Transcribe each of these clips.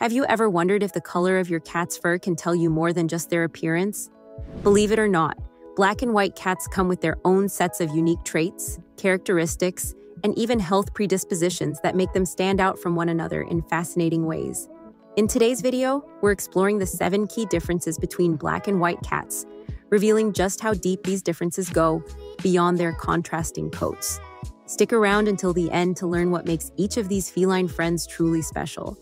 Have you ever wondered if the color of your cat's fur can tell you more than just their appearance? Believe it or not, black and white cats come with their own sets of unique traits, characteristics, and even health predispositions that make them stand out from one another in fascinating ways. In today's video, we're exploring the seven key differences between black and white cats, revealing just how deep these differences go beyond their contrasting coats. Stick around until the end to learn what makes each of these feline friends truly special.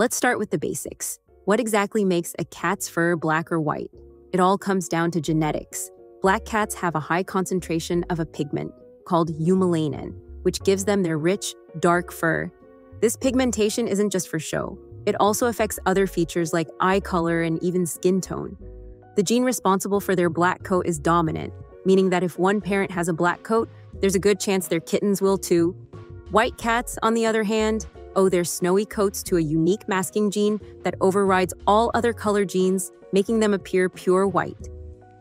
Let's start with the basics. What exactly makes a cat's fur black or white? It all comes down to genetics. Black cats have a high concentration of a pigment called eumelanin, which gives them their rich, dark fur. This pigmentation isn't just for show. It also affects other features like eye color and even skin tone. The gene responsible for their black coat is dominant, meaning that if one parent has a black coat, there's a good chance their kittens will too. White cats, on the other hand, owe their snowy coats to a unique masking gene that overrides all other color genes, making them appear pure white.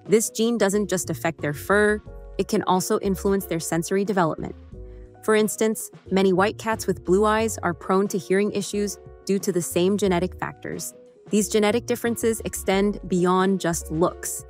This gene doesn't just affect their fur, it can also influence their sensory development. For instance, many white cats with blue eyes are prone to hearing issues due to the same genetic factors. These genetic differences extend beyond just looks.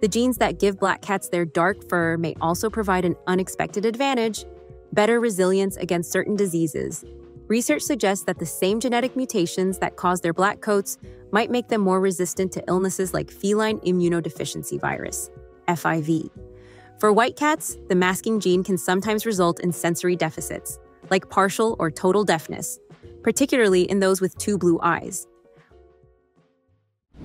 The genes that give black cats their dark fur may also provide an unexpected advantage better resilience against certain diseases. Research suggests that the same genetic mutations that cause their black coats might make them more resistant to illnesses like feline immunodeficiency virus, FIV. For white cats, the masking gene can sometimes result in sensory deficits, like partial or total deafness, particularly in those with two blue eyes.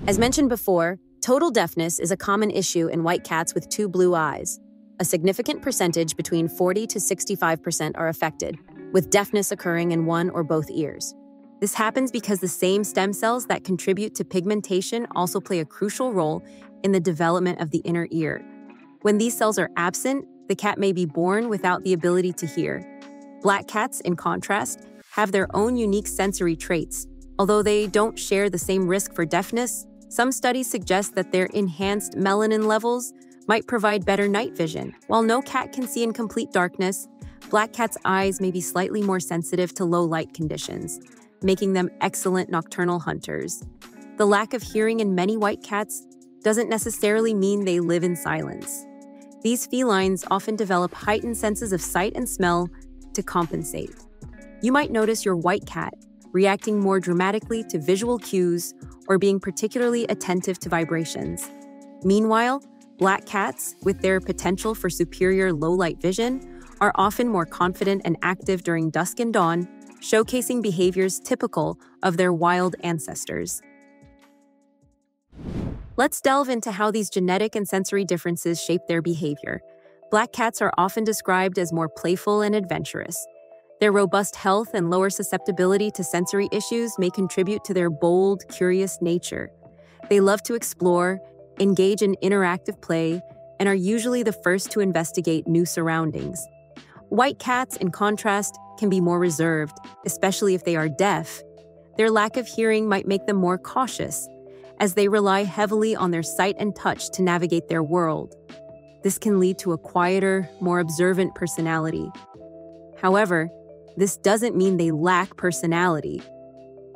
As mentioned before, total deafness is a common issue in white cats with two blue eyes. A significant percentage between 40 to 65% are affected, with deafness occurring in one or both ears. This happens because the same stem cells that contribute to pigmentation also play a crucial role in the development of the inner ear. When these cells are absent, the cat may be born without the ability to hear. Black cats, in contrast, have their own unique sensory traits. Although they don't share the same risk for deafness, some studies suggest that their enhanced melanin levels might provide better night vision. While no cat can see in complete darkness, black cats' eyes may be slightly more sensitive to low light conditions, making them excellent nocturnal hunters. The lack of hearing in many white cats doesn't necessarily mean they live in silence. These felines often develop heightened senses of sight and smell to compensate. You might notice your white cat reacting more dramatically to visual cues or being particularly attentive to vibrations. Meanwhile, black cats, with their potential for superior low light vision, are often more confident and active during dusk and dawn, showcasing behaviors typical of their wild ancestors. Let's delve into how these genetic and sensory differences shape their behavior. Black cats are often described as more playful and adventurous. Their robust health and lower susceptibility to sensory issues may contribute to their bold, curious nature. They love to explore, engage in interactive play, and are usually the first to investigate new surroundings. White cats, in contrast, can be more reserved, especially if they are deaf. Their lack of hearing might make them more cautious, as they rely heavily on their sight and touch to navigate their world. This can lead to a quieter, more observant personality. However, this doesn't mean they lack personality.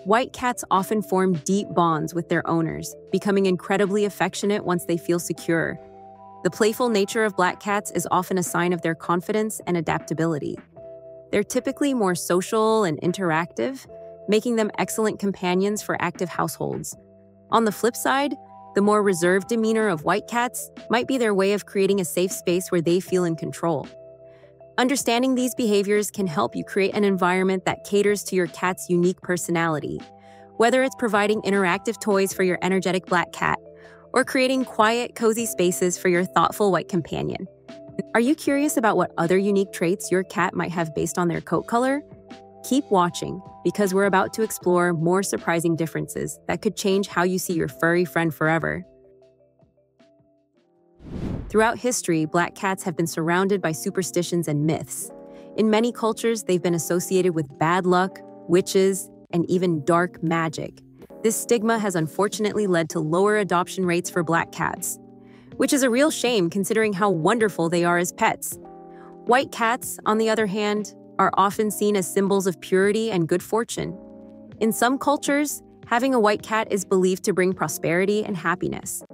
White cats often form deep bonds with their owners, becoming incredibly affectionate once they feel secure. The playful nature of black cats is often a sign of their confidence and adaptability. They're typically more social and interactive, making them excellent companions for active households. On the flip side, the more reserved demeanor of white cats might be their way of creating a safe space where they feel in control. Understanding these behaviors can help you create an environment that caters to your cat's unique personality. Whether it's providing interactive toys for your energetic black cat or creating quiet, cozy spaces for your thoughtful white companion. Are you curious about what other unique traits your cat might have based on their coat color? Keep watching because we're about to explore more surprising differences that could change how you see your furry friend forever. Throughout history, black cats have been surrounded by superstitions and myths. In many cultures, they've been associated with bad luck, witches, and even dark magic. This stigma has unfortunately led to lower adoption rates for black cats, which is a real shame considering how wonderful they are as pets. White cats, on the other hand, are often seen as symbols of purity and good fortune. In some cultures, having a white cat is believed to bring prosperity and happiness.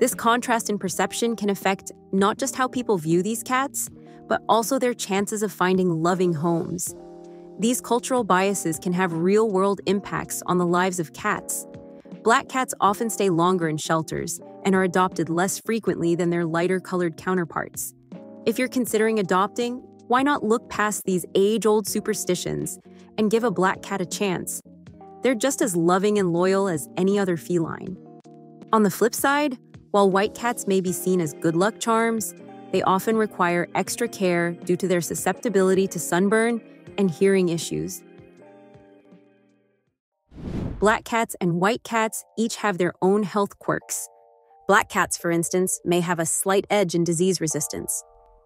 This contrast in perception can affect not just how people view these cats, but also their chances of finding loving homes. These cultural biases can have real world impacts on the lives of cats. Black cats often stay longer in shelters and are adopted less frequently than their lighter colored counterparts. If you're considering adopting, why not look past these age old superstitions and give a black cat a chance? They're just as loving and loyal as any other feline. On the flip side, while white cats may be seen as good luck charms, they often require extra care due to their susceptibility to sunburn and hearing issues. Black cats and white cats each have their own health quirks. Black cats, for instance, may have a slight edge in disease resistance.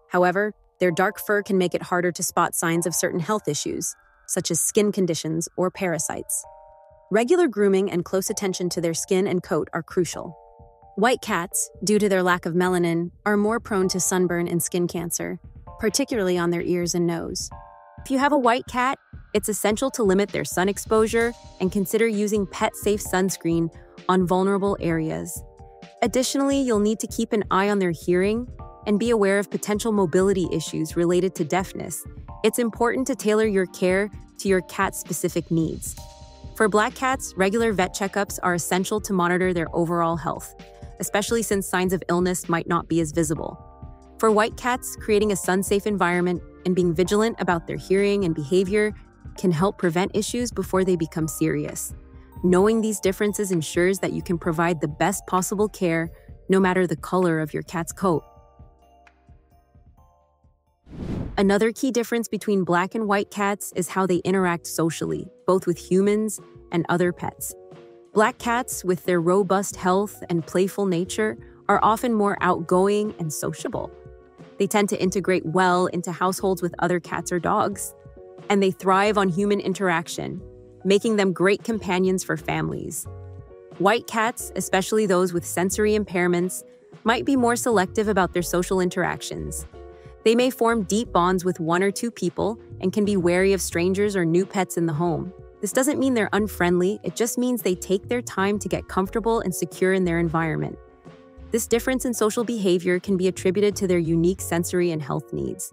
However, their dark fur can make it harder to spot signs of certain health issues, such as skin conditions or parasites. Regular grooming and close attention to their skin and coat are crucial. White cats, due to their lack of melanin, are more prone to sunburn and skin cancer, particularly on their ears and nose. If you have a white cat, it's essential to limit their sun exposure and consider using pet safe sunscreen on vulnerable areas. Additionally, you'll need to keep an eye on their hearing and be aware of potential mobility issues related to deafness. It's important to tailor your care to your cat's specific needs. For black cats, regular vet checkups are essential to monitor their overall health especially since signs of illness might not be as visible. For white cats, creating a sun safe environment and being vigilant about their hearing and behavior can help prevent issues before they become serious. Knowing these differences ensures that you can provide the best possible care no matter the color of your cat's coat. Another key difference between black and white cats is how they interact socially, both with humans and other pets. Black cats, with their robust health and playful nature, are often more outgoing and sociable. They tend to integrate well into households with other cats or dogs, and they thrive on human interaction, making them great companions for families. White cats, especially those with sensory impairments, might be more selective about their social interactions. They may form deep bonds with one or two people and can be wary of strangers or new pets in the home. This doesn't mean they're unfriendly, it just means they take their time to get comfortable and secure in their environment. This difference in social behavior can be attributed to their unique sensory and health needs.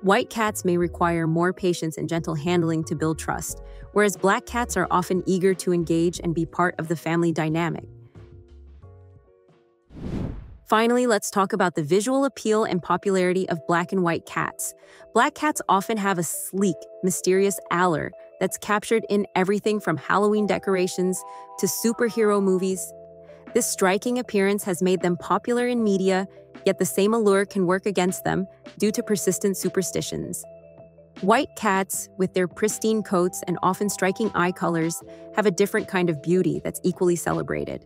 White cats may require more patience and gentle handling to build trust, whereas black cats are often eager to engage and be part of the family dynamic. Finally, let's talk about the visual appeal and popularity of black and white cats. Black cats often have a sleek, mysterious allure that's captured in everything from Halloween decorations to superhero movies. This striking appearance has made them popular in media, yet the same allure can work against them due to persistent superstitions. White cats, with their pristine coats and often striking eye colors, have a different kind of beauty that's equally celebrated.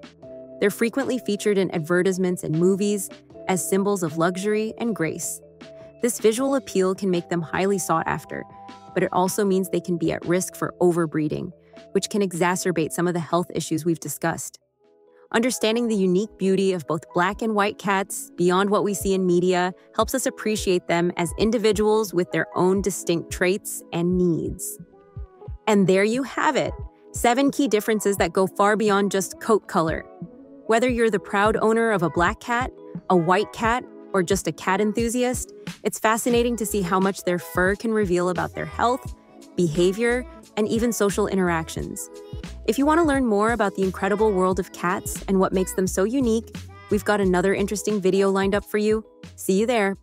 They're frequently featured in advertisements and movies as symbols of luxury and grace. This visual appeal can make them highly sought after, but it also means they can be at risk for overbreeding, which can exacerbate some of the health issues we've discussed. Understanding the unique beauty of both black and white cats beyond what we see in media helps us appreciate them as individuals with their own distinct traits and needs. And there you have it seven key differences that go far beyond just coat color. Whether you're the proud owner of a black cat, a white cat, or just a cat enthusiast, it's fascinating to see how much their fur can reveal about their health, behavior, and even social interactions. If you want to learn more about the incredible world of cats and what makes them so unique, we've got another interesting video lined up for you. See you there.